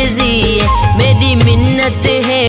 मर्ज़ी मेरी मिन्नत